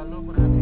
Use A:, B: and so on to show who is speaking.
A: Hallo, Brandon.